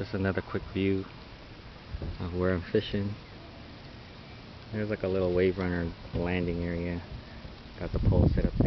Just another quick view of where I'm fishing. There's like a little wave runner landing area. Got the pole set up.